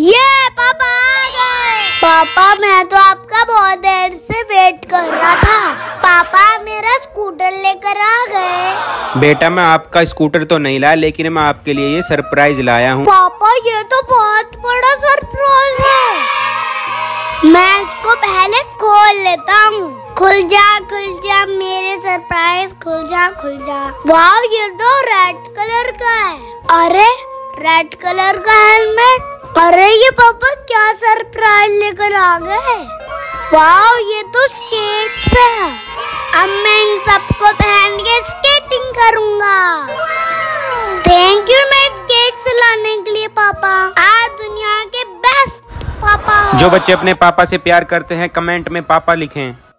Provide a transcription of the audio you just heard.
ये पापा आ गए। पापा मैं तो आपका बहुत देर से वेट कर रहा था। पापा मेरा स्कूटर लेकर आ गए। बेटा मैं आपका स्कूटर तो नहीं लाया लेकिन मैं आपके लिए ये सरप्राइज़ लाया हूँ। पापा ये तो बहुत बड़ा सरप्राइज़ है। मैं इसको पहले खोल लेता हूँ। खुल जा खुल जा मेरे सरप्राइज़ खुल जा खुल जा। वाह ये तो रेड कलर का है। अरे रेड कलर का हेलमेट अरे, ये पापा, क्या सरप्राइज़ लेकर आ गए? वाह ये तो स्केट्स है। अब मैं इन सबको पहन के स्केटिंग करूँगा। थैंक यू मैं स्केट्स लाने के लिए, पापा। आज दुनिया के बेस्ट पापा। जो बच्चे अपने पापा से प्यार करते हैं कमेंट में पापा लिखें।